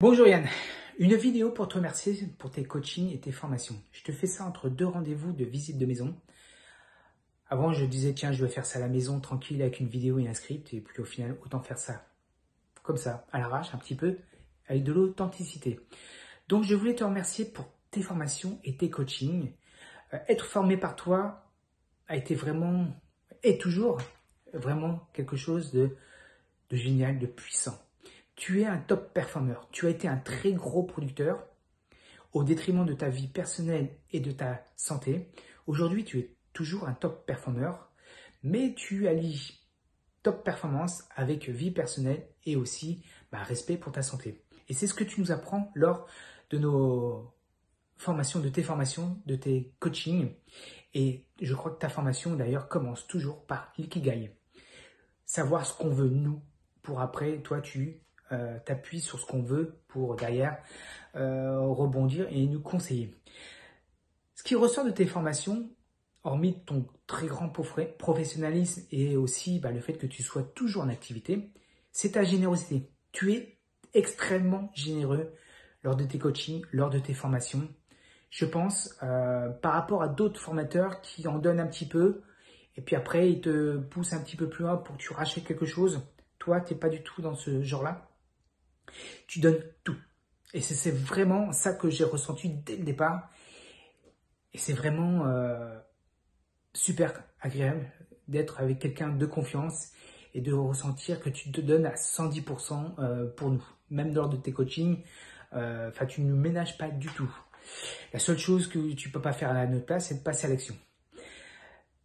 Bonjour Yann, une vidéo pour te remercier pour tes coachings et tes formations. Je te fais ça entre deux rendez-vous de visite de maison. Avant, je disais, tiens, je vais faire ça à la maison, tranquille, avec une vidéo et un script, et puis au final, autant faire ça comme ça, à l'arrache, un petit peu, avec de l'authenticité. Donc, je voulais te remercier pour tes formations et tes coachings. Euh, être formé par toi a été vraiment, et toujours, vraiment quelque chose de, de génial, de puissant tu es un top performeur. Tu as été un très gros producteur au détriment de ta vie personnelle et de ta santé. Aujourd'hui, tu es toujours un top performeur, mais tu allies top performance avec vie personnelle et aussi bah, respect pour ta santé. Et c'est ce que tu nous apprends lors de nos formations, de tes formations, de tes coachings. Et je crois que ta formation d'ailleurs commence toujours par l'ikigai. Savoir ce qu'on veut nous pour après, toi, tu euh, t'appuies sur ce qu'on veut pour derrière euh, rebondir et nous conseiller. Ce qui ressort de tes formations, hormis ton très grand professionnalisme et aussi bah, le fait que tu sois toujours en activité, c'est ta générosité. Tu es extrêmement généreux lors de tes coachings, lors de tes formations. Je pense, euh, par rapport à d'autres formateurs qui en donnent un petit peu, et puis après, ils te poussent un petit peu plus loin pour que tu rachètes quelque chose. Toi, tu n'es pas du tout dans ce genre-là? Tu donnes tout. Et c'est vraiment ça que j'ai ressenti dès le départ. Et c'est vraiment euh, super agréable d'être avec quelqu'un de confiance et de ressentir que tu te donnes à 110% euh, pour nous. Même lors de tes coachings, euh, tu ne ménages pas du tout. La seule chose que tu peux pas faire à notre place, c'est de passer à l'action.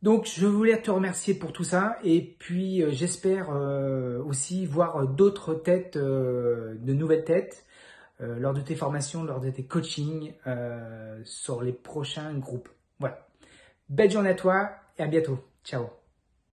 Donc je voulais te remercier pour tout ça et puis euh, j'espère euh, aussi voir d'autres têtes, euh, de nouvelles têtes lors de tes formations, lors de tes coachings sur les prochains groupes. Voilà. Belle journée à toi et à bientôt. Ciao.